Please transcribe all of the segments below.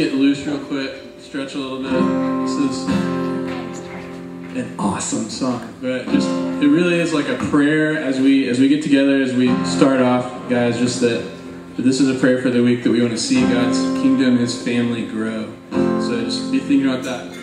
Get loose real quick, stretch a little bit. This is an awesome song, but just it really is like a prayer as we as we get together as we start off, guys. Just that, this is a prayer for the week that we want to see God's kingdom, His family grow. So just be thinking about that.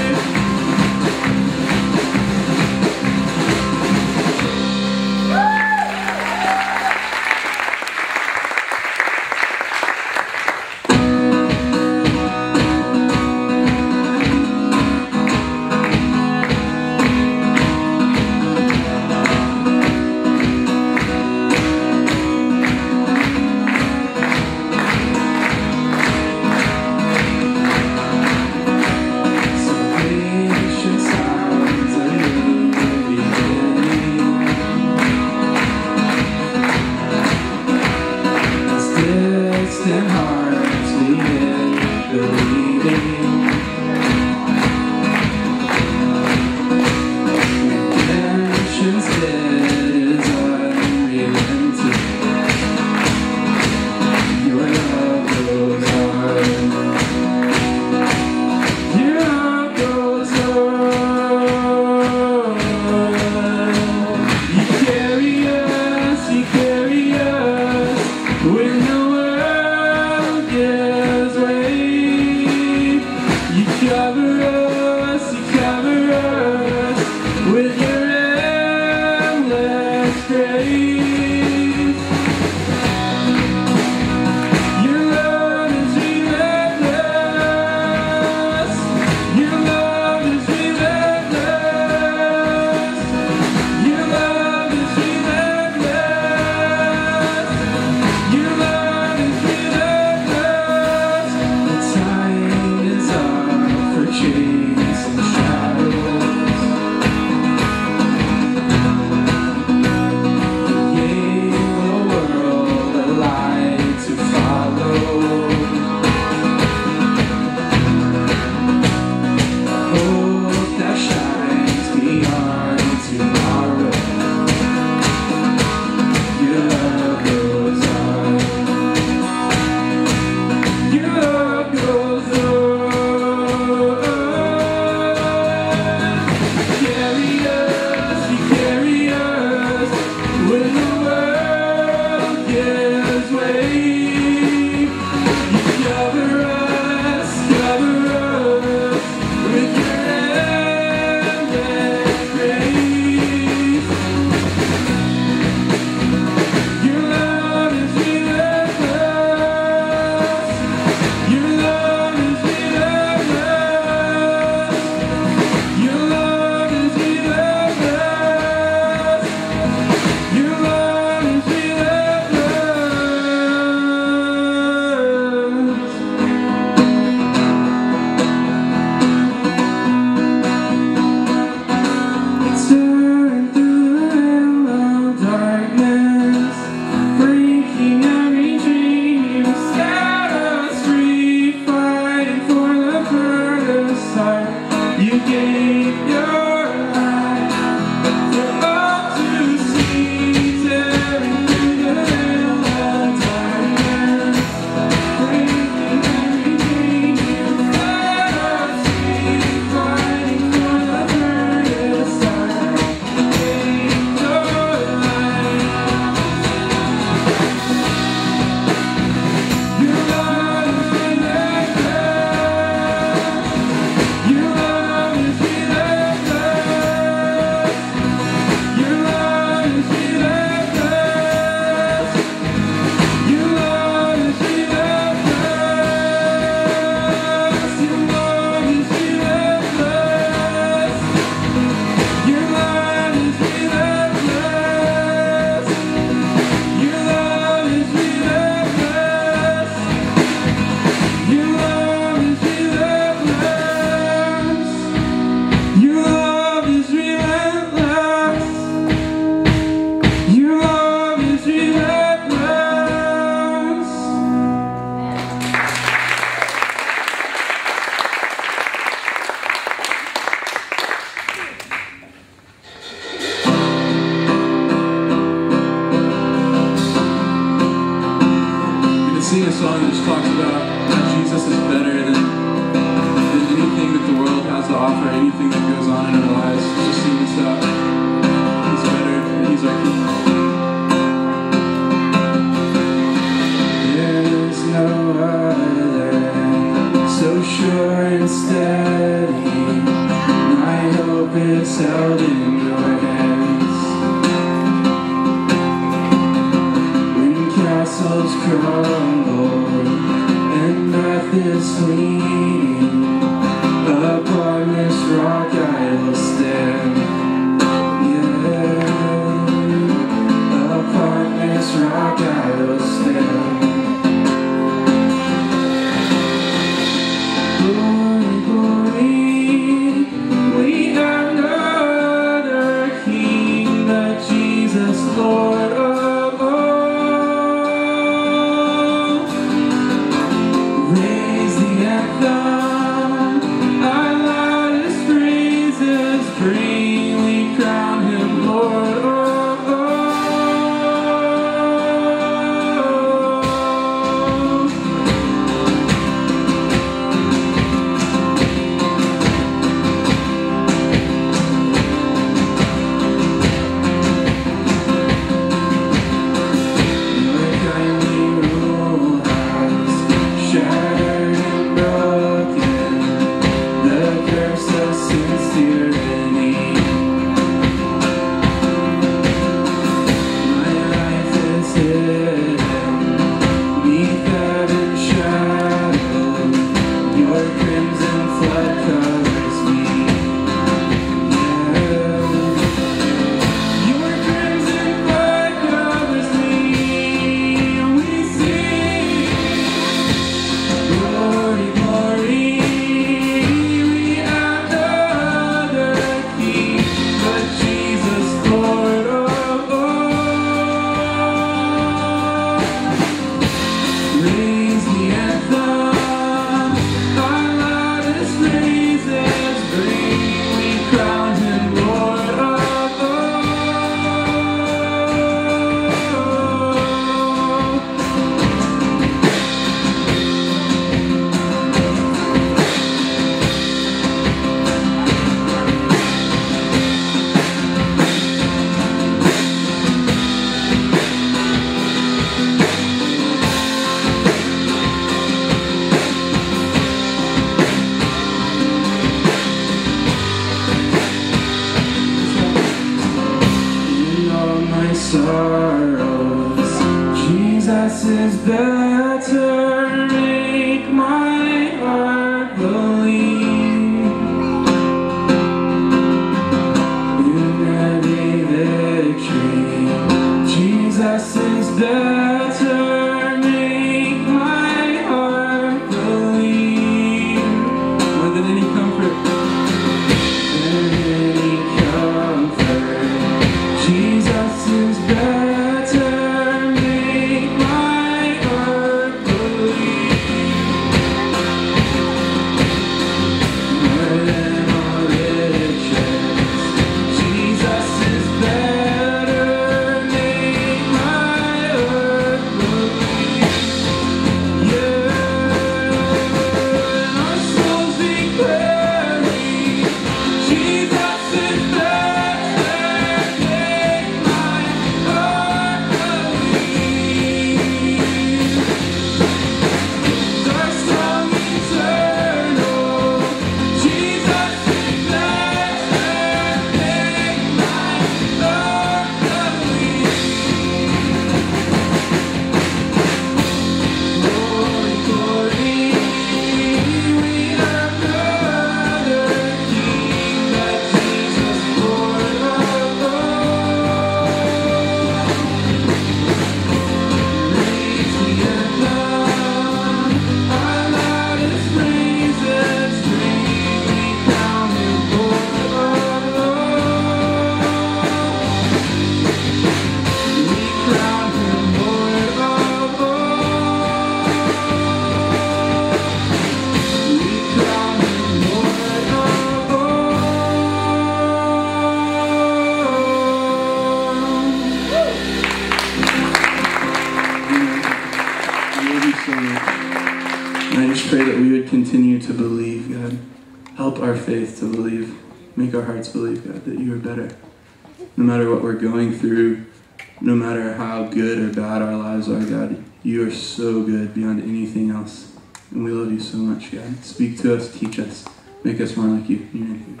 God. Speak to us, teach us, make us more like you. Name.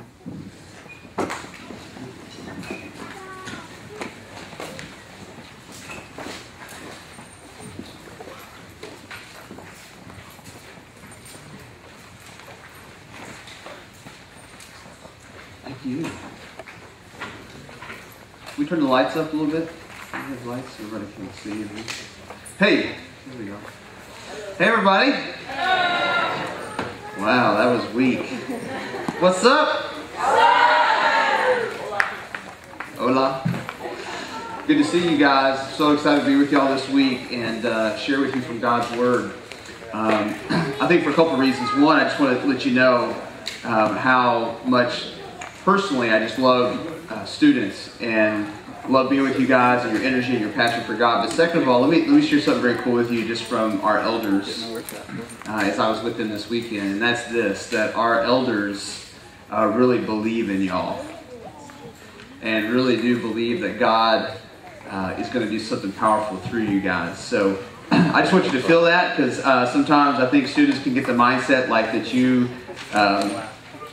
Thank you. We turn the lights up a little bit. We have lights, everybody can see. Hey, here we go. Hey, everybody. Was weak. What's up? Hola. Good to see you guys. So excited to be with y'all this week and uh, share with you from God's Word. Um, I think for a couple of reasons. One, I just want to let you know um, how much personally I just love uh, students and love being with you guys and your energy and your passion for God. But second of all, let me let me share something very cool with you just from our elders uh, as I was with them this weekend, and that's this: that our elders uh, really believe in y'all and really do believe that God uh, is going to do something powerful through you guys. So I just want you to feel that because uh, sometimes I think students can get the mindset like that you, um,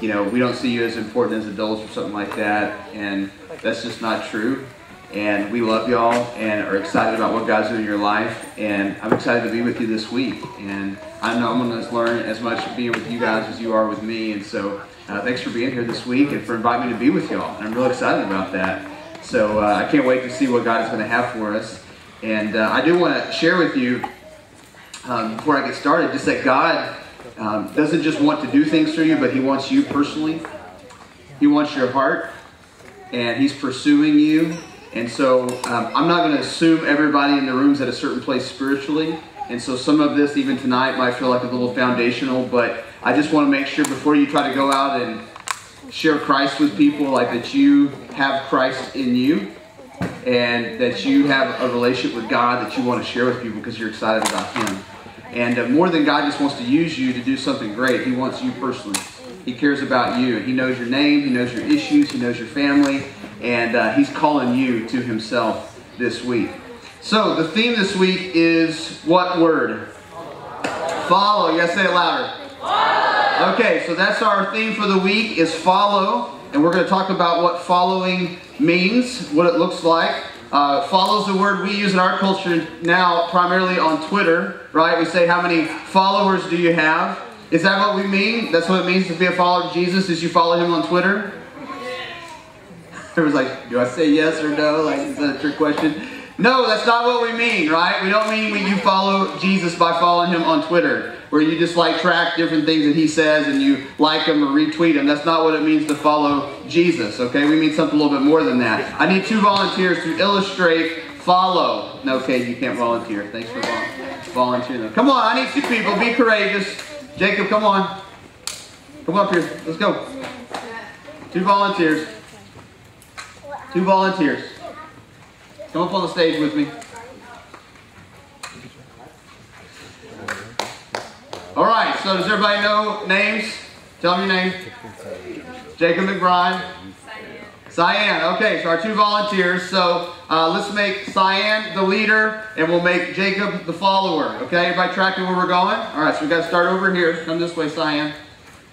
you know, we don't see you as important as adults or something like that, and that's just not true. And we love y'all and are excited about what God's doing in your life. And I'm excited to be with you this week. And I know I'm going to learn as much being with you guys as you are with me. And so uh, thanks for being here this week and for inviting me to be with y'all. And I'm really excited about that. So uh, I can't wait to see what God is going to have for us. And uh, I do want to share with you, um, before I get started, just that God um, doesn't just want to do things for you, but He wants you personally. He wants your heart, and He's pursuing you. And so um, I'm not going to assume everybody in the room's at a certain place spiritually. And so some of this, even tonight, might feel like a little foundational, but I just want to make sure before you try to go out and share Christ with people, like that you have Christ in you and that you have a relationship with God that you want to share with people because you're excited about Him. And uh, more than God just wants to use you to do something great, He wants you personally. He cares about you. He knows your name, He knows your issues, He knows your family, and uh, He's calling you to Himself this week. So, the theme this week is what word? Follow. Gotta say it louder. Okay, so that's our theme for the week is follow, and we're going to talk about what following means, what it looks like. Uh, follows the word we use in our culture now, primarily on Twitter, right? We say, "How many followers do you have?" Is that what we mean? That's what it means to be a follower of Jesus. Is you follow him on Twitter? Everyone's like, "Do I say yes or no?" Like, is that a trick question? No, that's not what we mean, right? We don't mean when you follow Jesus by following him on Twitter, where you just like track different things that he says and you like him or retweet him. That's not what it means to follow Jesus, okay? We mean something a little bit more than that. I need two volunteers to illustrate follow. No, okay, you can't volunteer. Thanks for vol- volunteering. Come on, I need two people. Be courageous. Jacob, come on. Come up here. Let's go. Two volunteers. Two volunteers. Come up on the stage with me. All right, so does everybody know names? Tell them your name. Jacob McBride. Cyan. Okay, so our two volunteers. So uh, let's make Cyan the leader, and we'll make Jacob the follower. Okay, everybody tracking where we're going? All right, so we got to start over here. Come this way, Cyan.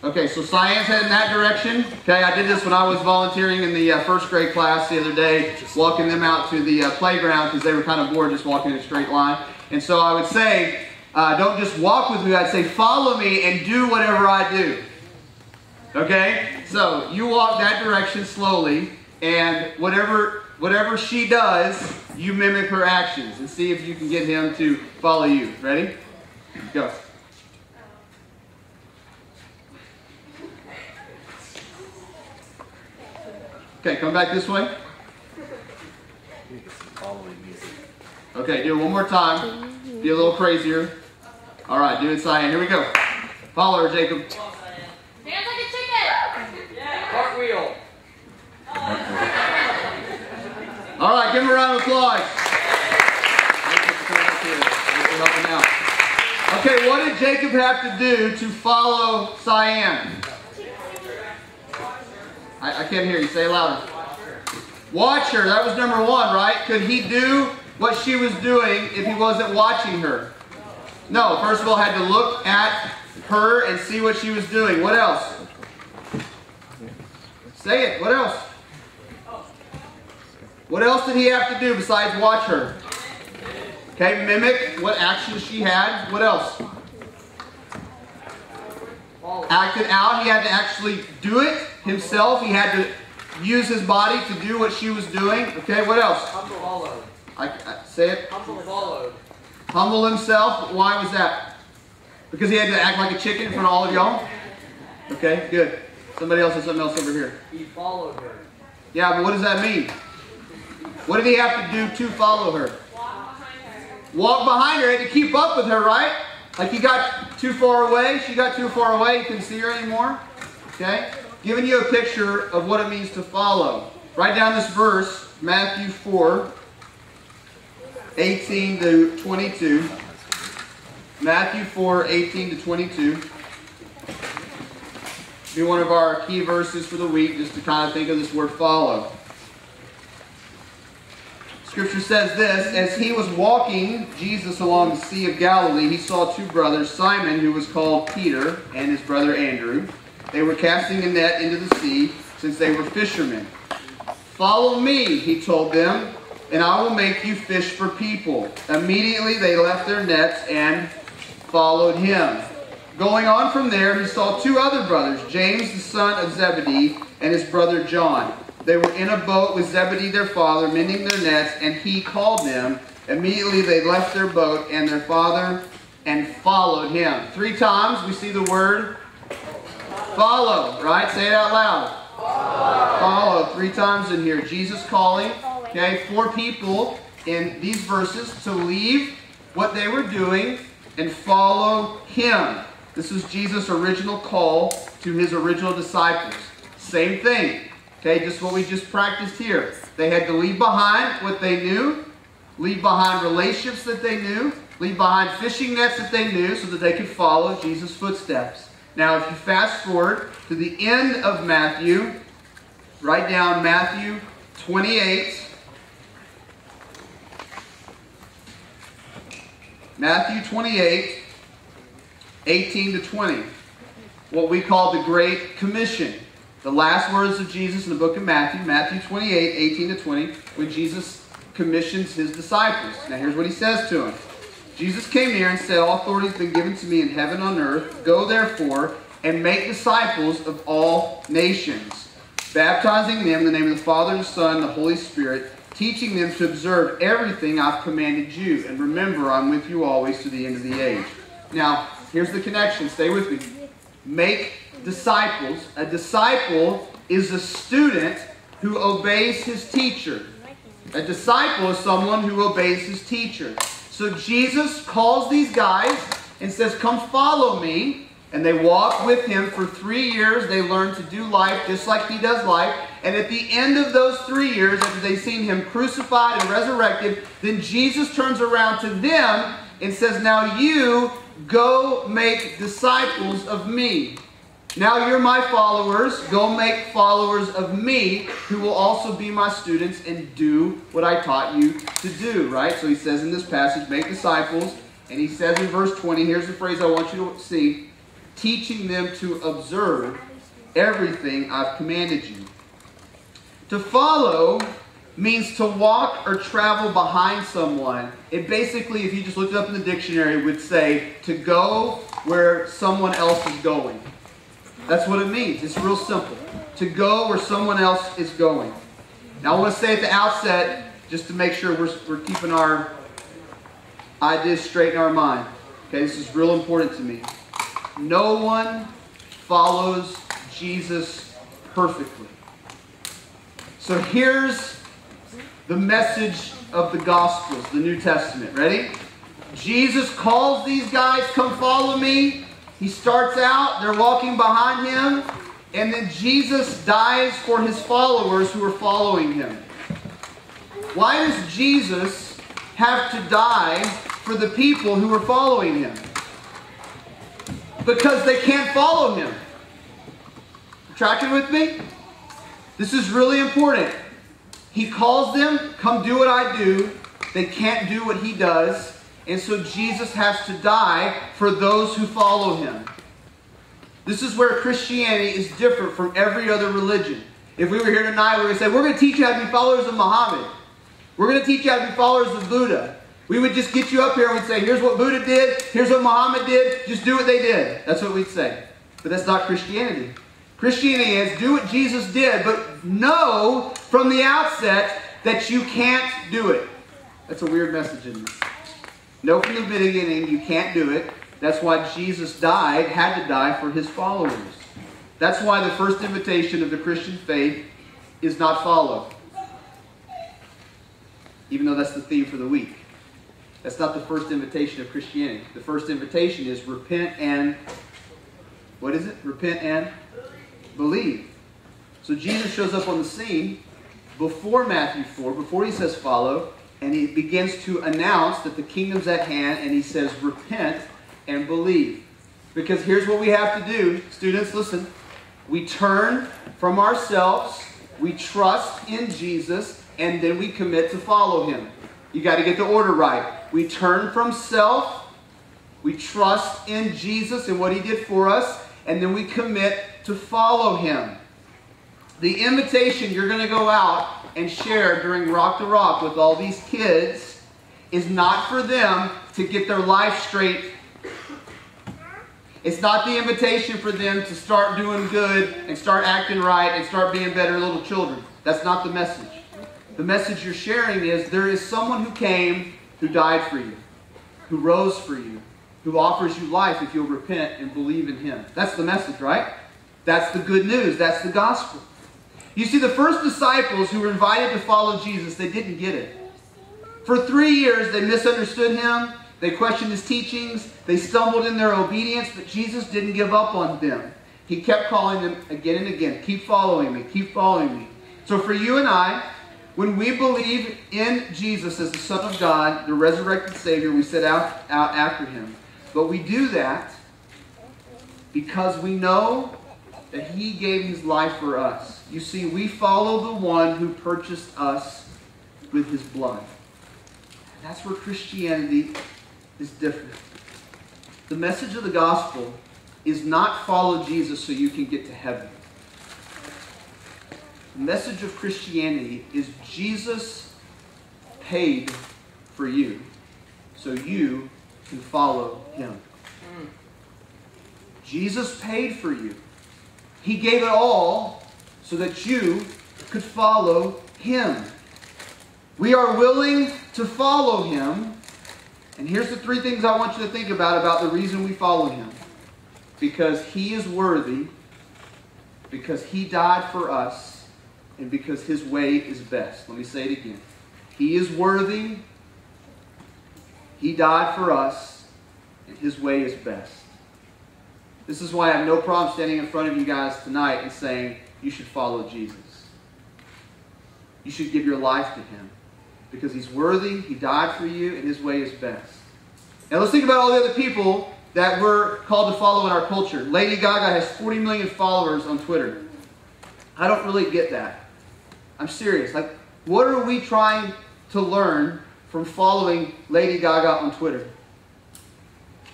Okay, so Cyan's heading that direction. Okay, I did this when I was volunteering in the uh, first grade class the other day, walking them out to the uh, playground because they were kind of bored just walking in a straight line. And so I would say, uh, don't just walk with me, I'd say, follow me and do whatever I do. Okay? So you walk that direction slowly, and whatever whatever she does, you mimic her actions and see if you can get him to follow you. Ready? Go. Okay, come back this way. Okay, do it one more time. Be a little crazier. All right, do it, Cyan. Here we go. Follow her, Jacob. Dance like a chicken. Cartwheel. All right, give him a round of applause. Thank you for coming up here. Thanks for helping out. Okay, what did Jacob have to do to follow Cyan? I, I can't hear you. Say it louder. Watch her. That was number one, right? Could he do what she was doing if he wasn't watching her? No. First of all, had to look at her and see what she was doing. What else? Say it. What else? What else did he have to do besides watch her? Okay, mimic what actions she had. What else? Acted out. He had to actually do it himself. He had to use his body to do what she was doing. Okay, what else? Humble followed. I, I say it. Humble followed. Humble himself. Why was that? Because he had to act like a chicken in front of all of y'all? Okay, good. Somebody else has something else over here. He followed her. Yeah, but what does that mean? What did he have to do to follow her? Walk behind her. Walk behind He had to keep up with her, right? Like he got too far away. She got too far away. he couldn't see her anymore. Okay? Giving you a picture of what it means to follow. Write down this verse, Matthew 4, 18 to 22. Matthew 4, 18 to 22. Be one of our key verses for the week, just to kind of think of this word follow. Scripture says this As he was walking, Jesus, along the Sea of Galilee, he saw two brothers, Simon, who was called Peter, and his brother Andrew. They were casting a net into the sea, since they were fishermen. Follow me, he told them, and I will make you fish for people. Immediately they left their nets and followed him. Going on from there, he saw two other brothers, James the son of Zebedee and his brother John. They were in a boat with Zebedee their father, mending their nets, and he called them. Immediately they left their boat and their father and followed him. Three times we see the word follow, right? Say it out loud. Follow. Three times in here. Jesus calling, okay, four people in these verses to leave what they were doing and follow him. This was Jesus' original call to his original disciples. Same thing. Okay, just what we just practiced here. They had to leave behind what they knew, leave behind relationships that they knew, leave behind fishing nets that they knew so that they could follow Jesus' footsteps. Now, if you fast forward to the end of Matthew, write down Matthew 28. Matthew 28, 18 to 20. What we call the Great Commission. The last words of Jesus in the book of Matthew, Matthew 28, 18 to 20, when Jesus commissions his disciples. Now, here's what he says to them Jesus came near and said, All authority has been given to me in heaven and on earth. Go therefore and make disciples of all nations, baptizing them in the name of the Father, the Son, and the Holy Spirit, teaching them to observe everything I've commanded you. And remember, I'm with you always to the end of the age. Now, here's the connection. Stay with me. Make disciples. A disciple is a student who obeys his teacher. A disciple is someone who obeys his teacher. So Jesus calls these guys and says, Come follow me. And they walk with him for three years. They learn to do life just like he does life. And at the end of those three years, after they've seen him crucified and resurrected, then Jesus turns around to them and says, Now you go make disciples of me. Now you're my followers. Go make followers of me who will also be my students and do what I taught you to do, right? So he says in this passage, make disciples. And he says in verse 20, here's the phrase I want you to see teaching them to observe everything I've commanded you. To follow means to walk or travel behind someone. It basically, if you just looked it up in the dictionary, would say to go where someone else is going. That's what it means. It's real simple. To go where someone else is going. Now, I want to say at the outset, just to make sure we're, we're keeping our ideas straight in our mind. Okay, this is real important to me. No one follows Jesus perfectly. So here's the message of the Gospels, the New Testament. Ready? Jesus calls these guys, come follow me. He starts out, they're walking behind him, and then Jesus dies for his followers who are following him. Why does Jesus have to die for the people who are following him? because they can't follow him. Tracking with me? This is really important. He calls them, come do what I do. They can't do what he does. And so Jesus has to die for those who follow him. This is where Christianity is different from every other religion. If we were here tonight, we would say, we're going to teach you how to be followers of Muhammad. We're going to teach you how to be followers of Buddha. We would just get you up here and we'd say, here's what Buddha did, here's what Muhammad did, just do what they did. That's what we'd say. But that's not Christianity. Christianity is do what Jesus did, but know from the outset that you can't do it. That's a weird message in this. Know from the beginning you can't do it. That's why Jesus died, had to die for his followers. That's why the first invitation of the Christian faith is not follow. Even though that's the theme for the week. That's not the first invitation of Christianity. The first invitation is repent and what is it? Repent and believe. So Jesus shows up on the scene before Matthew 4, before he says follow, and he begins to announce that the kingdom's at hand, and he says repent and believe. Because here's what we have to do. Students, listen. We turn from ourselves, we trust in Jesus, and then we commit to follow him. You got to get the order right. We turn from self, we trust in Jesus and what he did for us, and then we commit to follow him. The invitation you're going to go out and share during Rock to Rock with all these kids is not for them to get their life straight. It's not the invitation for them to start doing good and start acting right and start being better little children. That's not the message. The message you're sharing is there is someone who came who died for you, who rose for you, who offers you life if you'll repent and believe in him. That's the message, right? That's the good news. That's the gospel. You see, the first disciples who were invited to follow Jesus, they didn't get it. For three years, they misunderstood him. They questioned his teachings. They stumbled in their obedience, but Jesus didn't give up on them. He kept calling them again and again keep following me, keep following me. So for you and I, when we believe in Jesus as the Son of God, the resurrected Savior, we set out, out after him. But we do that because we know that he gave his life for us. You see, we follow the one who purchased us with his blood. And that's where Christianity is different. The message of the gospel is not follow Jesus so you can get to heaven. The message of Christianity is Jesus paid for you so you can follow him. Mm. Jesus paid for you. He gave it all so that you could follow him. We are willing to follow him. And here's the three things I want you to think about about the reason we follow him. Because he is worthy, because he died for us, and because his way is best. Let me say it again. He is worthy, he died for us, and his way is best. This is why I have no problem standing in front of you guys tonight and saying you should follow Jesus. You should give your life to him because he's worthy, he died for you, and his way is best. Now let's think about all the other people that we're called to follow in our culture. Lady Gaga has 40 million followers on Twitter. I don't really get that. I'm serious. Like, what are we trying to learn from following Lady Gaga on Twitter?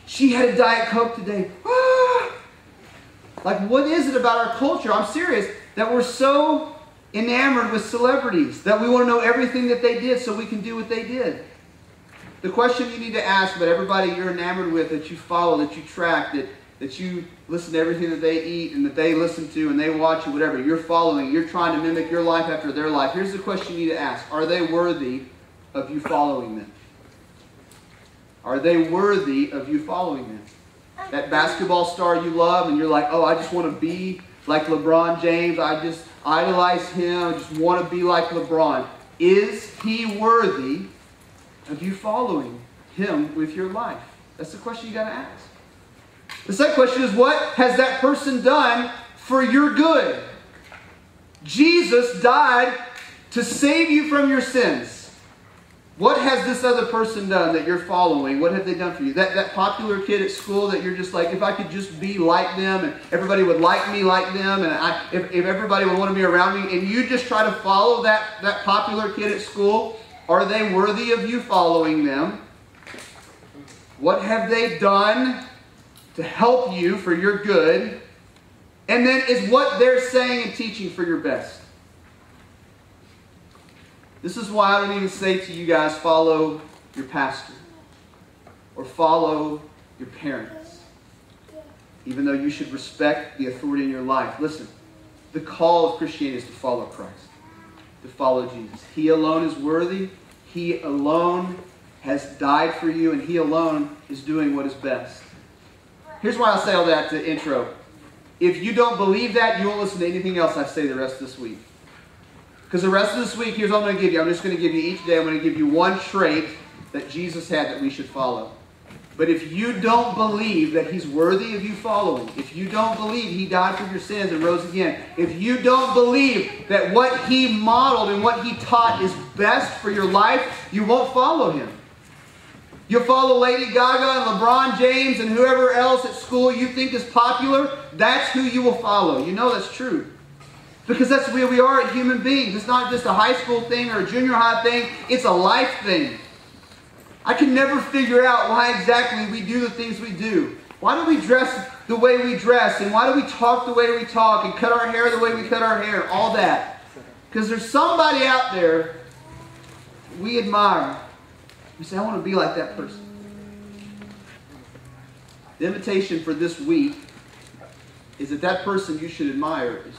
She had a Diet Coke today. Like, what is it about our culture? I'm serious that we're so enamored with celebrities that we want to know everything that they did so we can do what they did. The question you need to ask about everybody you're enamored with, that you follow, that you track, that, that you listen to everything that they eat and that they listen to and they watch and whatever, you're following, you're trying to mimic your life after their life. Here's the question you need to ask Are they worthy of you following them? Are they worthy of you following them? That basketball star you love, and you're like, oh, I just want to be like LeBron James. I just idolize him. I just want to be like LeBron. Is he worthy of you following him with your life? That's the question you got to ask. The second question is, what has that person done for your good? Jesus died to save you from your sins. What has this other person done that you're following? What have they done for you? That, that popular kid at school that you're just like, if I could just be like them and everybody would like me like them and I, if, if everybody would want to be around me and you just try to follow that, that popular kid at school, are they worthy of you following them? What have they done to help you for your good? And then is what they're saying and teaching for your best? This is why I don't even say to you guys, follow your pastor or follow your parents, even though you should respect the authority in your life. Listen, the call of Christianity is to follow Christ, to follow Jesus. He alone is worthy, He alone has died for you, and He alone is doing what is best. Here's why I say all that to intro. If you don't believe that, you won't listen to anything else I say the rest of this week. Because the rest of this week, here's what I'm going to give you. I'm just going to give you each day, I'm going to give you one trait that Jesus had that we should follow. But if you don't believe that he's worthy of you following, if you don't believe he died for your sins and rose again, if you don't believe that what he modeled and what he taught is best for your life, you won't follow him. You'll follow Lady Gaga and LeBron James and whoever else at school you think is popular. That's who you will follow. You know that's true. Because that's where we are as human beings. It's not just a high school thing or a junior high thing, it's a life thing. I can never figure out why exactly we do the things we do. Why do we dress the way we dress? And why do we talk the way we talk? And cut our hair the way we cut our hair? All that. Because there's somebody out there we admire. We say, I want to be like that person. The invitation for this week is that that person you should admire is.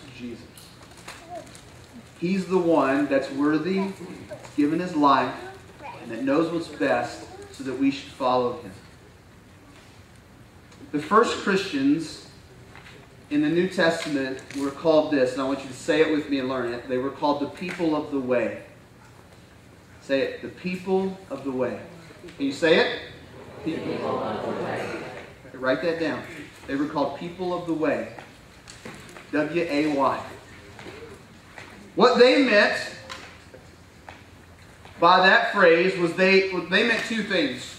He's the one that's worthy, given his life, and that knows what's best so that we should follow him. The first Christians in the New Testament were called this, and I want you to say it with me and learn it. They were called the people of the way. Say it, the people of the way. Can you say it? People of the way. Write that down. They were called people of the way. W A Y. What they meant by that phrase was they, they meant two things.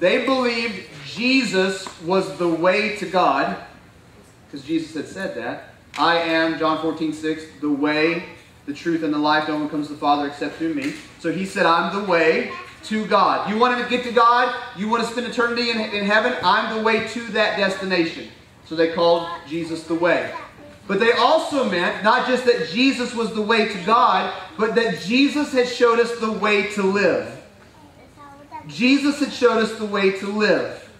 They believed Jesus was the way to God, because Jesus had said that. I am, John 14, 6, the way, the truth, and the life. No one comes to the Father except through me. So he said, I'm the way to God. You want to get to God? You want to spend eternity in, in heaven? I'm the way to that destination. So they called Jesus the way. But they also meant not just that Jesus was the way to God, but that Jesus had showed us the way to live. Jesus had showed us the way to live.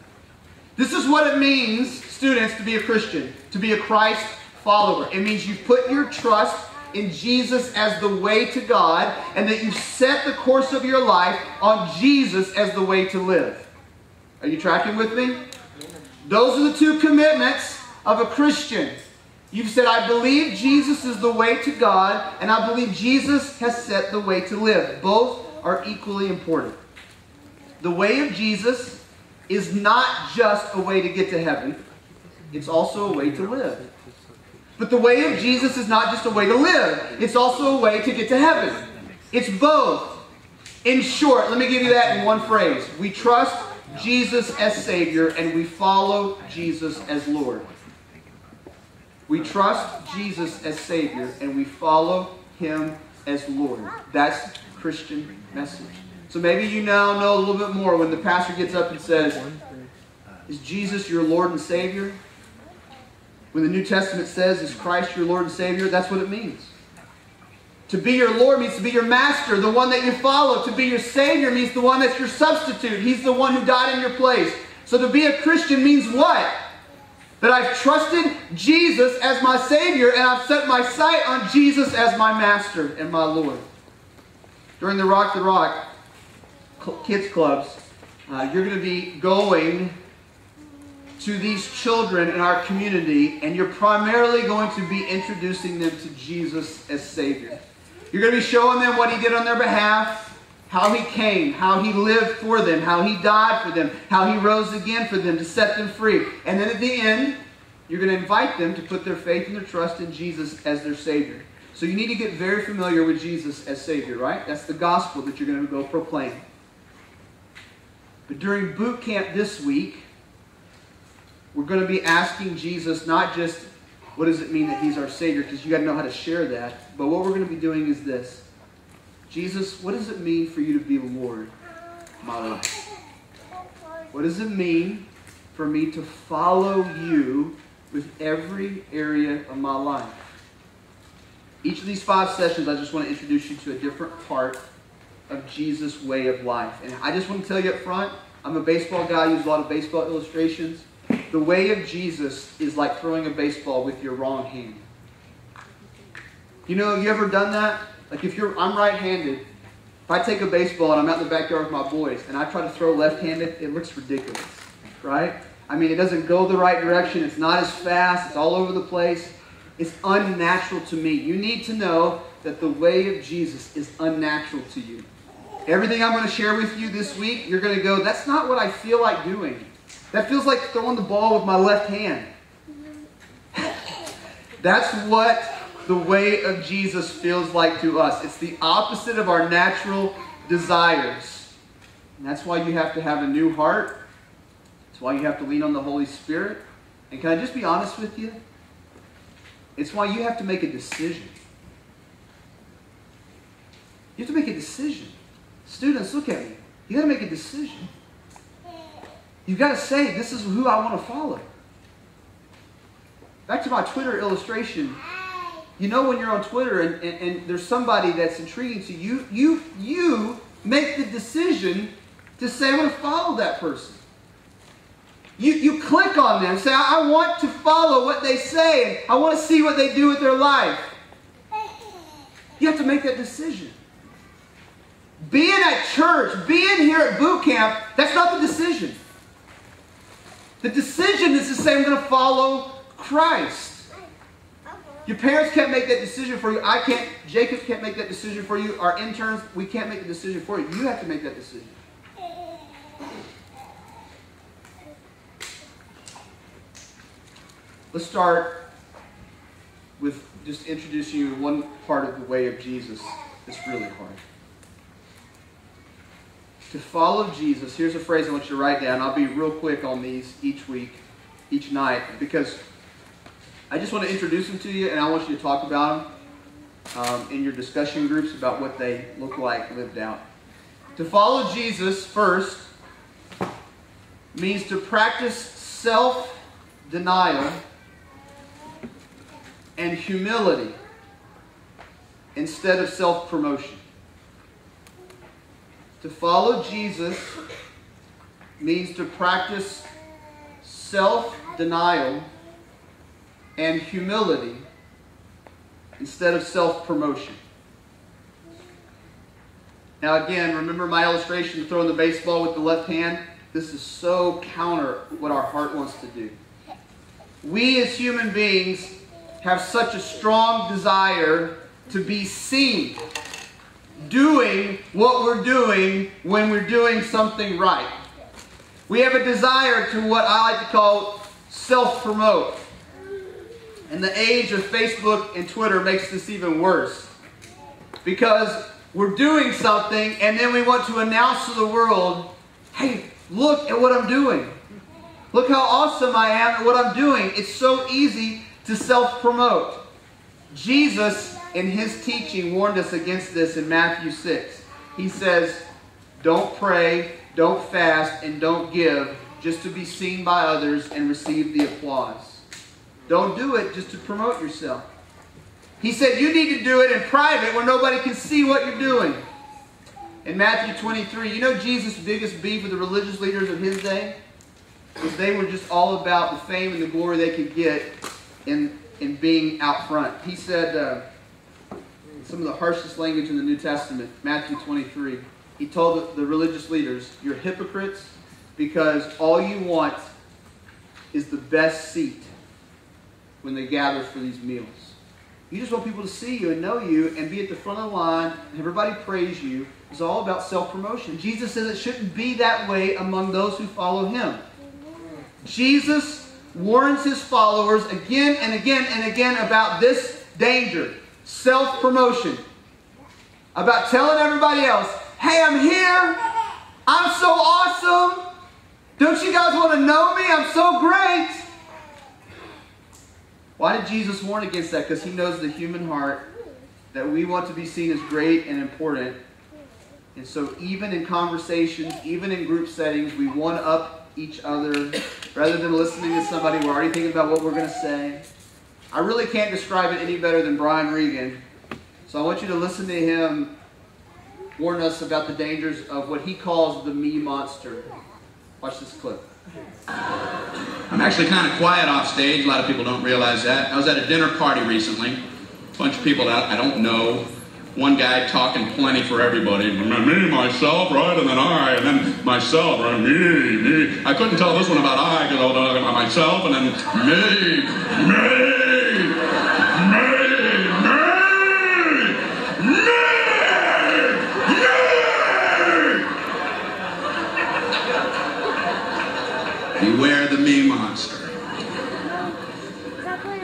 This is what it means, students, to be a Christian, to be a Christ follower. It means you've put your trust in Jesus as the way to God, and that you've set the course of your life on Jesus as the way to live. Are you tracking with me? Those are the two commitments of a Christian. You've said, I believe Jesus is the way to God, and I believe Jesus has set the way to live. Both are equally important. The way of Jesus is not just a way to get to heaven, it's also a way to live. But the way of Jesus is not just a way to live, it's also a way to get to heaven. It's both. In short, let me give you that in one phrase. We trust Jesus as Savior and we follow Jesus as Lord. We trust Jesus as Savior and we follow Him as Lord. That's Christian message. So maybe you now know a little bit more when the pastor gets up and says, Is Jesus your Lord and Savior? When the New Testament says, Is Christ your Lord and Savior? That's what it means. To be your Lord means to be your master, the one that you follow. To be your Savior means the one that's your substitute. He's the one who died in your place. So to be a Christian means what? That I've trusted Jesus as my Savior and I've set my sight on Jesus as my Master and my Lord. During the Rock the Rock kids clubs, uh, you're going to be going to these children in our community and you're primarily going to be introducing them to Jesus as Savior. You're going to be showing them what He did on their behalf, how He came, how He lived for them, how He died for them, how He rose again for them to set them free. And then at the end, you're going to invite them to put their faith and their trust in Jesus as their Savior. So you need to get very familiar with Jesus as Savior, right? That's the gospel that you're going to go proclaim. But during boot camp this week, we're going to be asking Jesus not just what does it mean that he's our Savior, because you got to know how to share that. But what we're going to be doing is this Jesus, what does it mean for you to be Lord my life? What does it mean for me to follow you with every area of my life? Each of these five sessions, I just want to introduce you to a different part of Jesus' way of life. And I just want to tell you up front, I'm a baseball guy, I use a lot of baseball illustrations. The way of Jesus is like throwing a baseball with your wrong hand. You know, have you ever done that? Like if you're, I'm right-handed. If I take a baseball and I'm out in the backyard with my boys and I try to throw left-handed, it looks ridiculous, right? I mean, it doesn't go the right direction. It's not as fast. It's all over the place. It's unnatural to me. You need to know that the way of Jesus is unnatural to you. Everything I'm going to share with you this week, you're going to go, that's not what I feel like doing. That feels like throwing the ball with my left hand. That's what the way of Jesus feels like to us. It's the opposite of our natural desires. And that's why you have to have a new heart. That's why you have to lean on the Holy Spirit. And can I just be honest with you? It's why you have to make a decision. You have to make a decision. Students, look at me. You got to make a decision. You've got to say, this is who I want to follow. Back to my Twitter illustration. You know when you're on Twitter and, and, and there's somebody that's intriguing to you, you, you make the decision to say, I'm going to follow that person. You, you click on them, say, I want to follow what they say, I want to see what they do with their life. You have to make that decision. Being at church, being here at boot camp, that's not the decision. The decision is to say, I'm going to follow Christ. Your parents can't make that decision for you. I can't, Jacob can't make that decision for you. Our interns, we can't make the decision for you. You have to make that decision. Let's start with just introducing you to one part of the way of Jesus It's really hard. To follow Jesus, here's a phrase I want you to write down. I'll be real quick on these each week, each night, because I just want to introduce them to you and I want you to talk about them um, in your discussion groups about what they look like lived out. To follow Jesus first means to practice self denial and humility instead of self promotion. To follow Jesus means to practice self denial and humility instead of self promotion. Now, again, remember my illustration of throwing the baseball with the left hand? This is so counter what our heart wants to do. We as human beings have such a strong desire to be seen doing what we're doing when we're doing something right. We have a desire to what I like to call self promote. And the age of Facebook and Twitter makes this even worse. Because we're doing something and then we want to announce to the world, hey, look at what I'm doing. Look how awesome I am at what I'm doing. It's so easy to self promote. Jesus, in his teaching, warned us against this in Matthew 6. He says, Don't pray, don't fast, and don't give just to be seen by others and receive the applause. Don't do it just to promote yourself. He said you need to do it in private where nobody can see what you're doing. In Matthew 23, you know Jesus' biggest beef with the religious leaders of his day? Was they were just all about the fame and the glory they could get in, in being out front. He said uh, some of the harshest language in the New Testament, Matthew 23. He told the, the religious leaders, You're hypocrites because all you want is the best seat when they gather for these meals. You just want people to see you and know you and be at the front of the line and everybody praise you. It's all about self promotion. Jesus says it shouldn't be that way among those who follow him. Jesus warns his followers again and again and again about this danger self promotion, about telling everybody else, hey, I'm here. I'm so awesome. Don't you guys want to know me? I'm so great. Why did Jesus warn against that? Because he knows the human heart that we want to be seen as great and important. And so, even in conversations, even in group settings, we one up each other rather than listening to somebody. We're already thinking about what we're going to say. I really can't describe it any better than Brian Regan. So, I want you to listen to him warn us about the dangers of what he calls the me monster. Watch this clip. I'm actually kind of quiet off stage. A lot of people don't realize that. I was at a dinner party recently. A bunch of people that I don't know. One guy talking plenty for everybody. Me, myself, right? And then I, and then myself, right? Me, me. I couldn't tell this one about I because I was talking about myself, and then me, me, me, me, me. Beware the monster.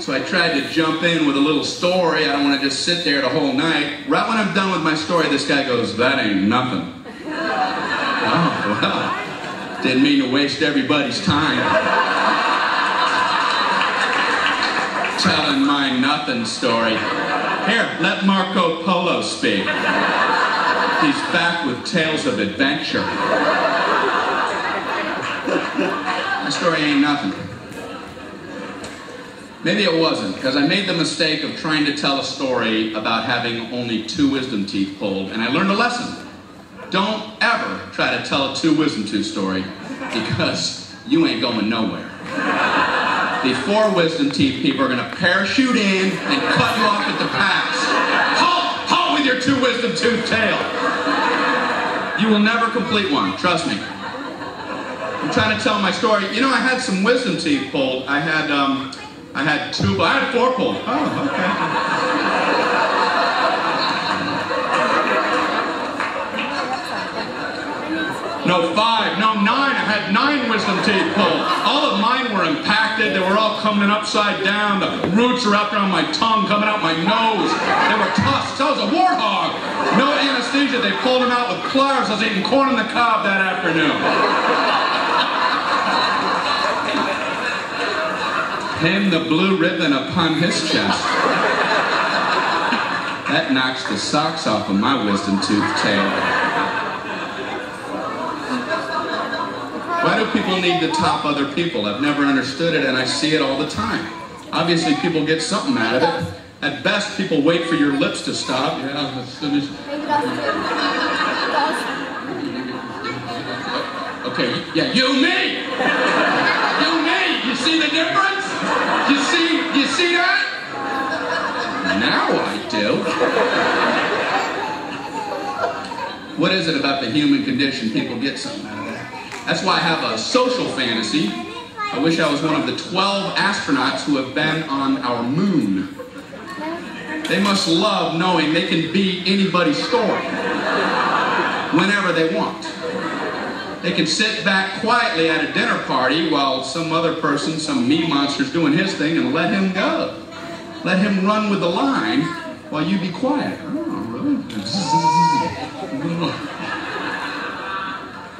So I tried to jump in with a little story. I don't want to just sit there the whole night. Right when I'm done with my story, this guy goes, That ain't nothing. oh, well. Didn't mean to waste everybody's time. Telling my nothing story. Here, let Marco Polo speak. He's back with tales of adventure. Story ain't nothing. Maybe it wasn't, because I made the mistake of trying to tell a story about having only two wisdom teeth pulled, and I learned a lesson. Don't ever try to tell a two wisdom tooth story, because you ain't going nowhere. The four wisdom teeth people are going to parachute in and cut you off at the pass. Halt! Halt with your two wisdom tooth tale! You will never complete one, trust me. Trying to tell my story. You know, I had some wisdom teeth pulled. I had, um, I had two, I had four pulled. Oh, okay. No, five, no, nine. I had nine wisdom teeth pulled. All of mine were impacted. They were all coming upside down. The roots were out around my tongue, coming out my nose. They were tusks. I was a warthog. No anesthesia. They pulled them out with pliers. I was eating corn on the cob that afternoon. Pin the blue ribbon upon his chest. That knocks the socks off of my wisdom tooth tale. Why do people need to top other people? I've never understood it and I see it all the time. Obviously, people get something out of it. At best, people wait for your lips to stop. Yeah, as soon as. Okay, yeah, you, me! You, me! You see the difference? You see, you see that? Now I do. What is it about the human condition people get something out of that? That's why I have a social fantasy. I wish I was one of the 12 astronauts who have been on our moon. They must love knowing they can be anybody's story whenever they want. They can sit back quietly at a dinner party while some other person, some me monster's doing his thing and let him go. Let him run with the line while you be quiet. Oh, really?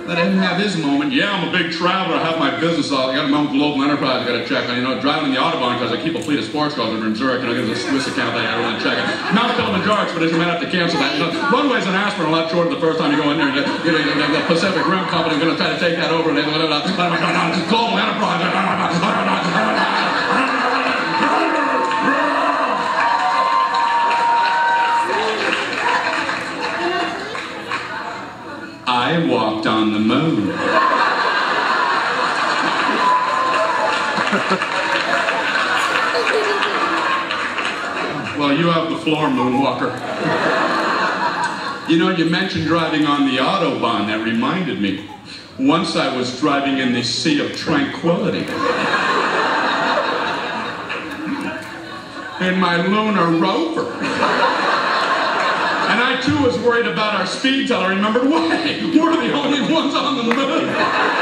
Let him have his moment. Yeah, I'm a big traveler. I have my business. I got my own global enterprise. I got to check on. You know, driving in the autobahn because I keep a fleet of sports cars over in Zurich, and I got a Swiss account that I want to check on. Mount Kilimanjaro expedition might have to cancel that. You know, runways in Aspen are a lot shorter the first time you go in there. Know, you know, the Pacific Rim Company is going to try to take that over. And they, blah, blah, blah, global enterprise. I walked on the moon. well, you have the floor, Moonwalker. You know, you mentioned driving on the Autobahn. That reminded me. Once I was driving in the Sea of Tranquility. In my lunar rover. Too was worried about our speed till I remembered why. We're the only ones on the moon.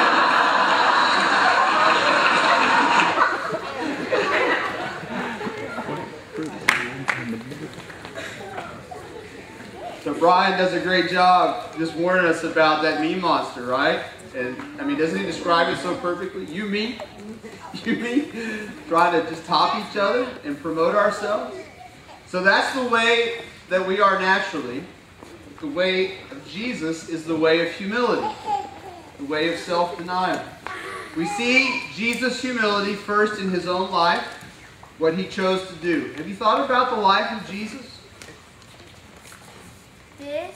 So Brian does a great job just warning us about that me monster, right? And I mean, doesn't he describe it so perfectly? You, me, you, me, trying to just top each other and promote ourselves. So that's the way that we are naturally. The way of Jesus is the way of humility, the way of self denial. We see Jesus' humility first in his own life, what he chose to do. Have you thought about the life of Jesus?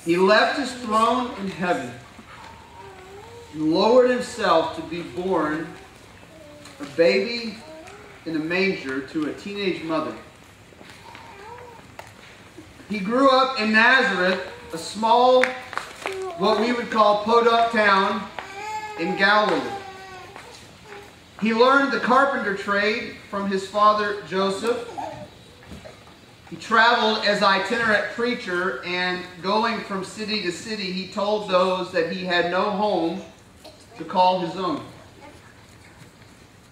He left his throne in heaven and lowered himself to be born a baby in a manger to a teenage mother. He grew up in Nazareth, a small, what we would call podunk town in Galilee. He learned the carpenter trade from his father Joseph. He traveled as itinerant preacher, and going from city to city, he told those that he had no home to call his own.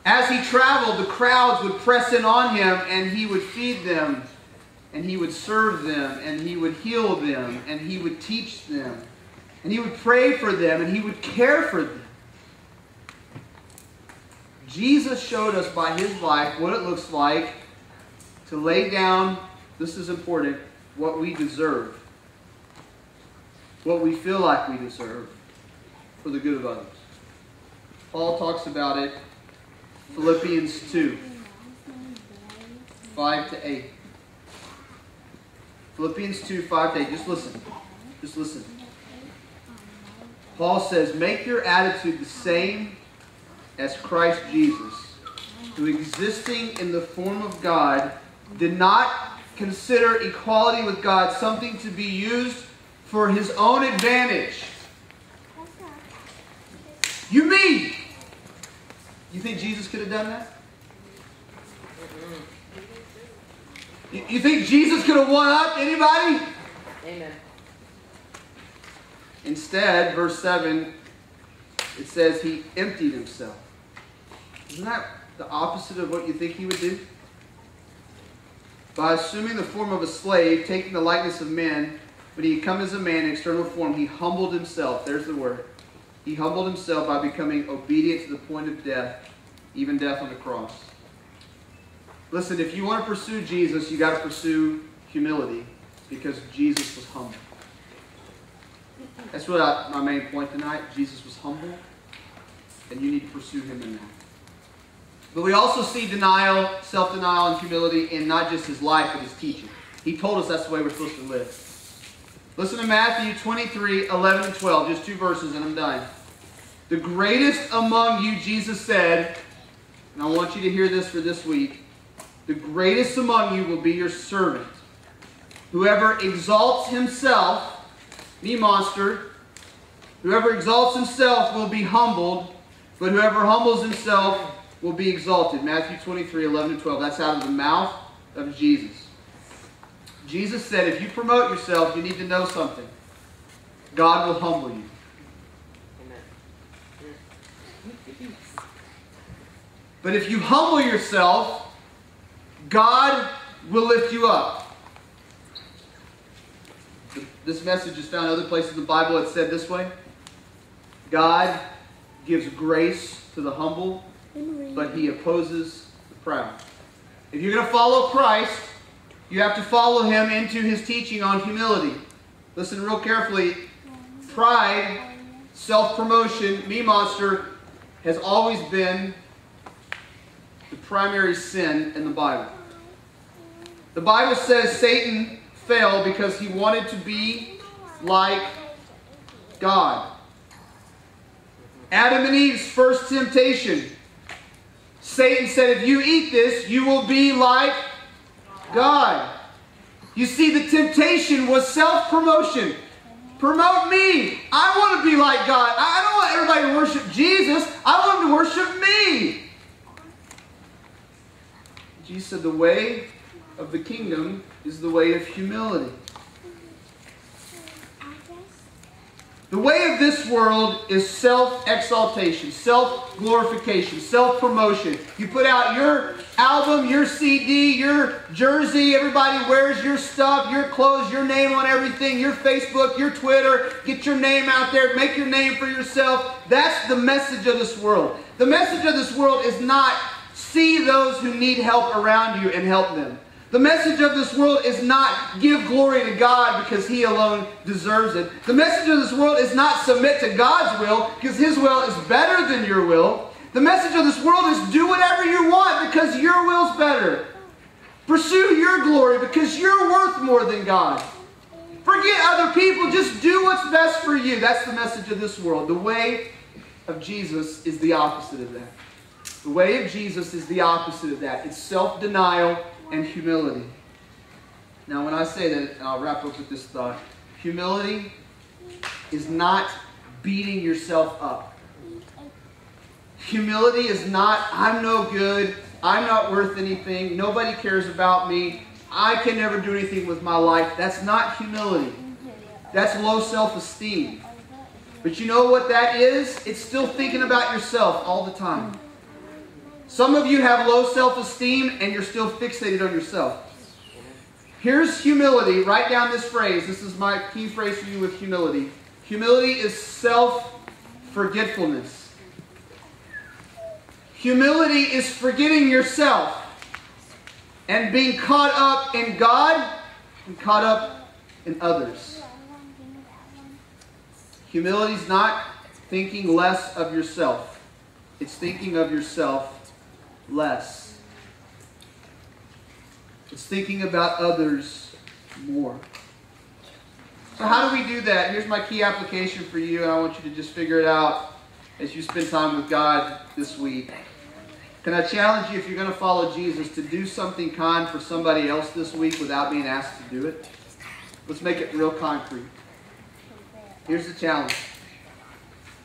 As he traveled, the crowds would press in on him, and he would feed them, and he would serve them, and he would heal them, and he would teach them, and he would pray for them, and he would care for them. Jesus showed us by his life what it looks like to lay down, this is important, what we deserve, what we feel like we deserve for the good of others. Paul talks about it, Philippians 2, 5 to 8. Philippians 2, 5 8. Just listen. Just listen. Paul says, Make your attitude the same as Christ Jesus, who existing in the form of God, did not consider equality with God something to be used for his own advantage. You mean? You think Jesus could have done that? You, think Jesus could have one up anybody? Amen. Instead, verse 7, it says he emptied himself. Isn't that the opposite of what you think he would do? By assuming the form of a slave, taking the likeness of men, when he had come as a man in external form, he humbled himself. There's the word. He humbled himself by becoming obedient to the point of death, even death on the cross. Listen, if you want to pursue Jesus, you got to pursue humility because Jesus was humble. That's I, my main point tonight. Jesus was humble, and you need to pursue him in that. But we also see denial, self denial, and humility in not just his life, but his teaching. He told us that's the way we're supposed to live. Listen to Matthew 23 11 and 12, just two verses, and I'm done. The greatest among you, Jesus said, and I want you to hear this for this week the greatest among you will be your servant. Whoever exalts himself, me monster, whoever exalts himself will be humbled, but whoever humbles himself will be exalted. Matthew 23, 11 and 12. That's out of the mouth of Jesus. Jesus said, if you promote yourself, you need to know something. God will humble you. Amen. But if you humble yourself, God will lift you up. This message is found other places in the Bible. It's said this way God gives grace to the humble, but he opposes the proud. If you're going to follow Christ, you have to follow him into his teaching on humility. Listen real carefully. Pride, self promotion, me monster has always been the primary sin in the Bible. The Bible says Satan fell because he wanted to be like God. Adam and Eve's first temptation. Satan said, if you eat this, you will be like God. You see, the temptation was self promotion. Promote me. I want to be like God. I don't want everybody to worship Jesus. I want them to worship me. Jesus said, the way of the kingdom is the way of humility. The way of this world is self exaltation, self glorification, self promotion. You put out your album, your CD, your jersey, everybody wears your stuff, your clothes, your name on everything, your Facebook, your Twitter. Get your name out there, make your name for yourself. That's the message of this world. The message of this world is not see those who need help around you and help them. The message of this world is not give glory to God because He alone deserves it. The message of this world is not submit to God's will because His will is better than your will. The message of this world is do whatever you want because your will's better. Pursue your glory because you're worth more than God. Forget other people, just do what's best for you. That's the message of this world. The way of Jesus is the opposite of that. The way of Jesus is the opposite of that. It's self denial and humility. Now, when I say that, I'll wrap up with this thought humility is not beating yourself up. Humility is not, I'm no good, I'm not worth anything, nobody cares about me, I can never do anything with my life. That's not humility. That's low self esteem. But you know what that is? It's still thinking about yourself all the time. Some of you have low self esteem and you're still fixated on yourself. Here's humility. Write down this phrase. This is my key phrase for you with humility. Humility is self forgetfulness. Humility is forgetting yourself and being caught up in God and caught up in others. Humility is not thinking less of yourself, it's thinking of yourself less. It's thinking about others more. So, how do we do that? Here's my key application for you, and I want you to just figure it out as you spend time with God this week. Can I challenge you, if you're going to follow Jesus, to do something kind for somebody else this week without being asked to do it? Let's make it real concrete. Here's the challenge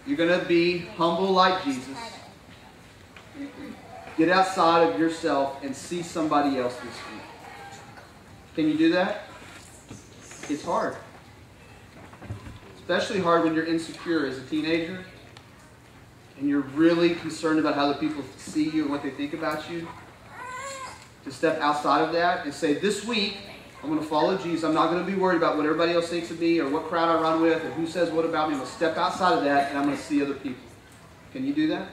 you're going to be humble like Jesus. Get outside of yourself and see somebody else this week. Can you do that? It's hard. Especially hard when you're insecure as a teenager and you're really concerned about how the people see you and what they think about you. To step outside of that and say, This week, I'm going to follow Jesus. I'm not going to be worried about what everybody else thinks of me or what crowd I run with or who says what about me. I'm going to step outside of that and I'm going to see other people. Can you do that?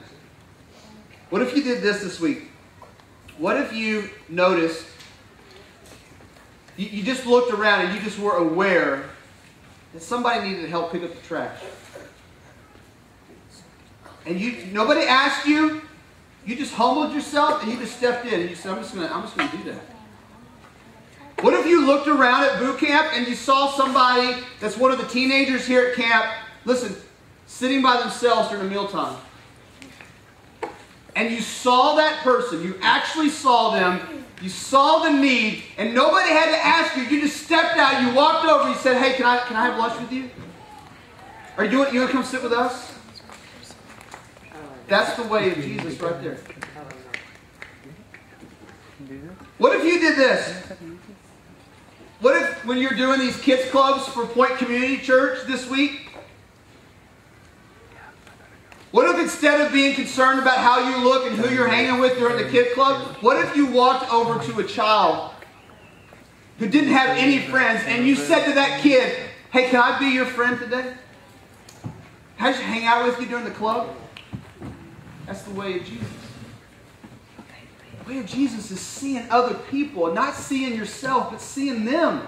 What if you did this this week? What if you noticed, you, you just looked around and you just were aware that somebody needed help pick up the trash? And you nobody asked you, you just humbled yourself and you just stepped in and you said, I'm just gonna I'm just gonna do that. What if you looked around at boot camp and you saw somebody that's one of the teenagers here at camp, listen, sitting by themselves during mealtime? And you saw that person, you actually saw them, you saw the need, and nobody had to ask you. You just stepped out, you walked over, you said, Hey, can I can I have lunch with you? Are you you wanna come sit with us? That's the way of Jesus right there. What if you did this? What if when you're doing these kids clubs for Point Community Church this week? What if instead of being concerned about how you look and who you're hanging with during the kid club, what if you walked over to a child who didn't have any friends and you said to that kid, Hey, can I be your friend today? Can I just hang out with you during the club? That's the way of Jesus. The way of Jesus is seeing other people, not seeing yourself, but seeing them.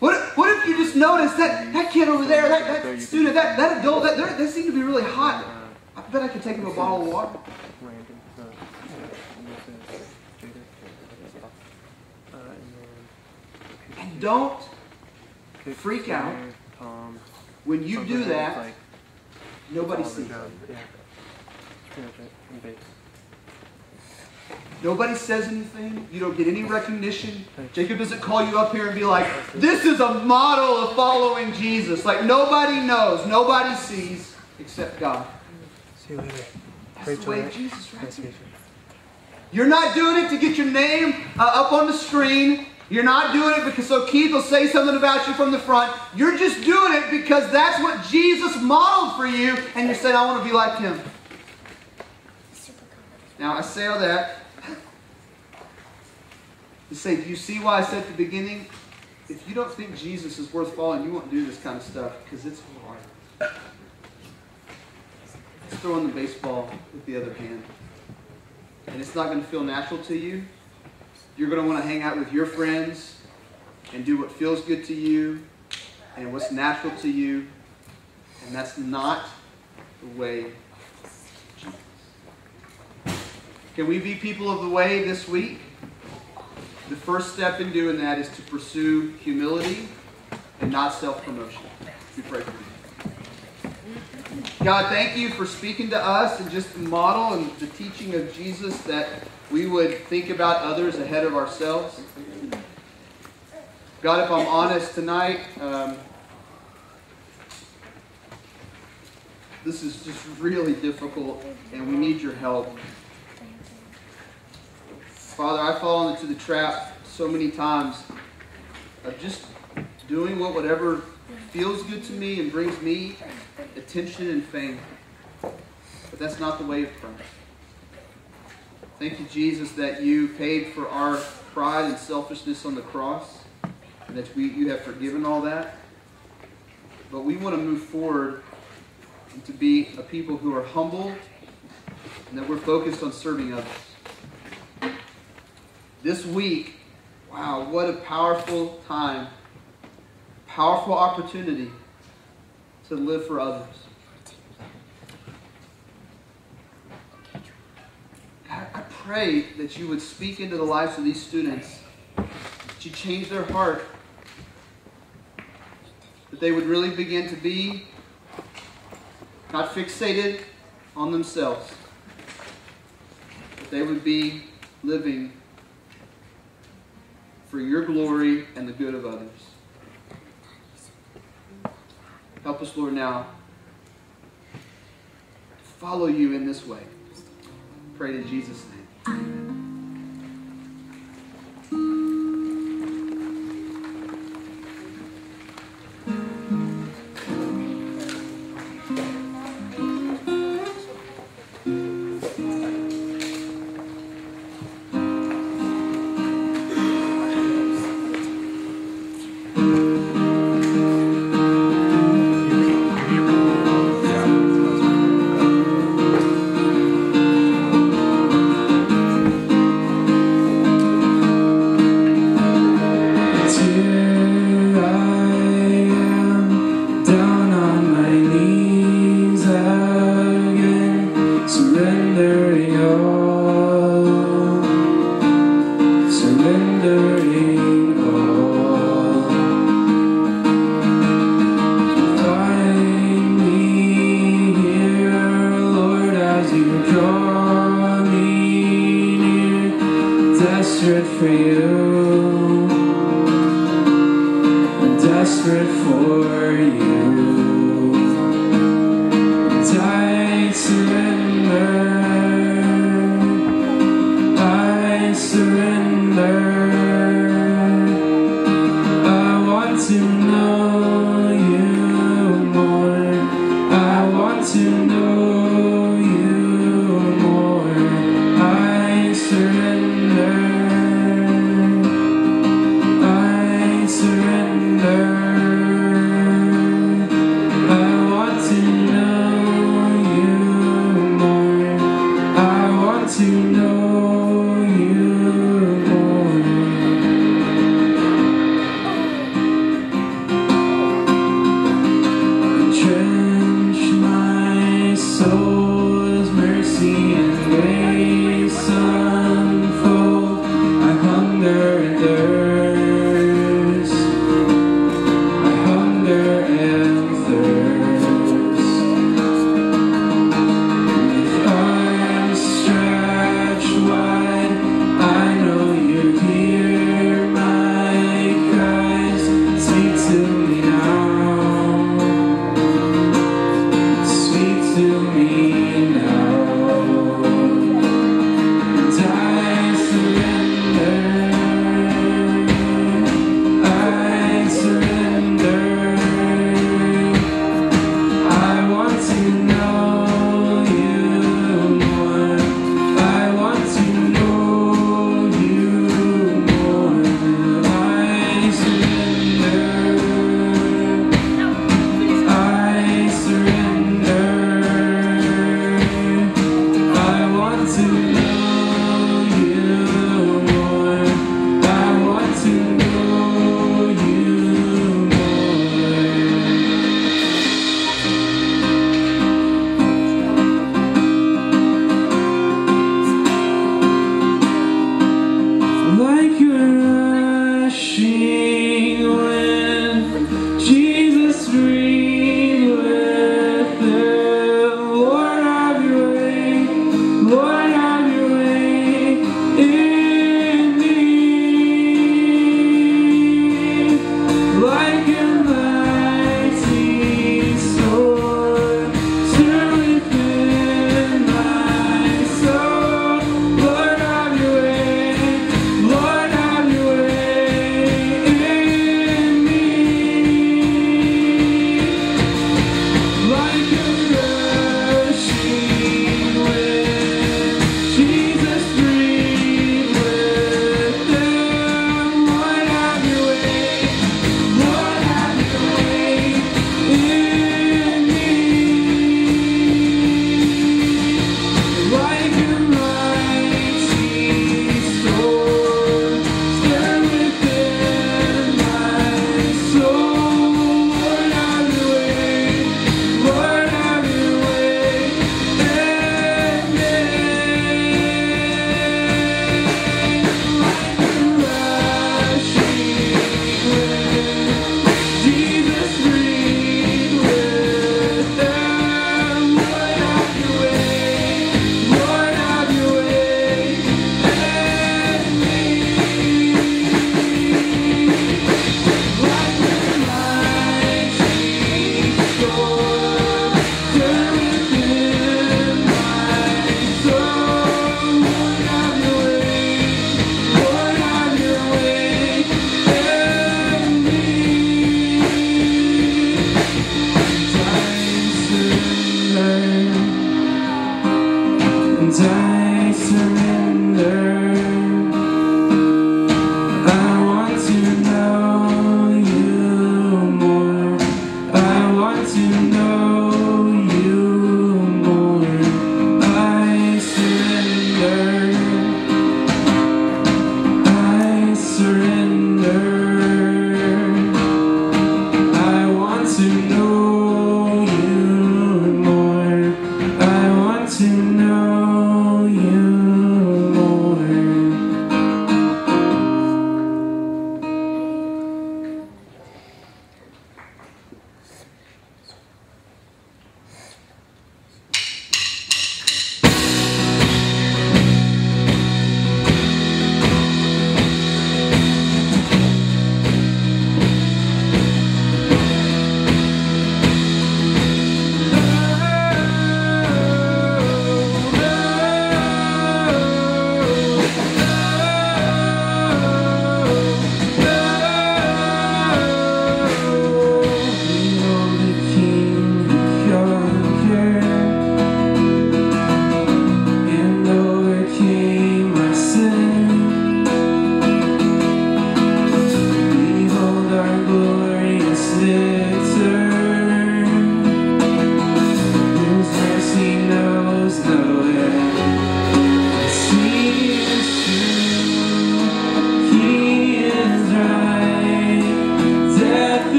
What if, what if you just notice that that kid over there, that, that student, that, that adult, that, they're- seem to be really hot. I bet I could take him a bottle of water. And don't freak out when you do that. Nobody sees. Nobody says anything. You don't get any recognition. Jacob doesn't call you up here and be like, this is a model of following Jesus. Like nobody knows, nobody sees except God. See you later. That's the way of Jesus right there. You're not doing it to get your name uh, up on the screen. You're not doing it because so Keith will say something about you from the front. You're just doing it because that's what Jesus modeled for you, and you're saying, I want to be like him. Now, I say all that to say, do you see why I said at the beginning? If you don't think Jesus is worth following, you won't do this kind of stuff because it's hard. It's throwing the baseball with the other hand. And it's not going to feel natural to you. You're going to want to hang out with your friends and do what feels good to you and what's natural to you. And that's not the way Can we be people of the way this week? The first step in doing that is to pursue humility and not self promotion. We pray for you. God, thank you for speaking to us and just the model and the teaching of Jesus that we would think about others ahead of ourselves. God, if I'm honest tonight, um, this is just really difficult and we need your help. Father, I fall into the trap so many times of just doing what whatever feels good to me and brings me attention and fame. But that's not the way of Christ. Thank you, Jesus, that you paid for our pride and selfishness on the cross, and that we, you have forgiven all that. But we want to move forward and to be a people who are humble and that we're focused on serving others this week, wow, what a powerful time, powerful opportunity to live for others. I pray that you would speak into the lives of these students, that you change their heart, that they would really begin to be not fixated on themselves, that they would be living for your glory and the good of others. Help us, Lord, now follow you in this way. Pray in Jesus' name. Here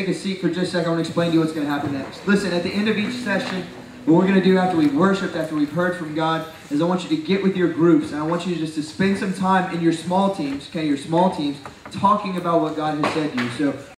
take a seat for just a second. I want to explain to you what's going to happen next. Listen, at the end of each session, what we're going to do after we've worshiped, after we've heard from God, is I want you to get with your groups and I want you just to spend some time in your small teams, okay, your small teams, talking about what God has said to you. So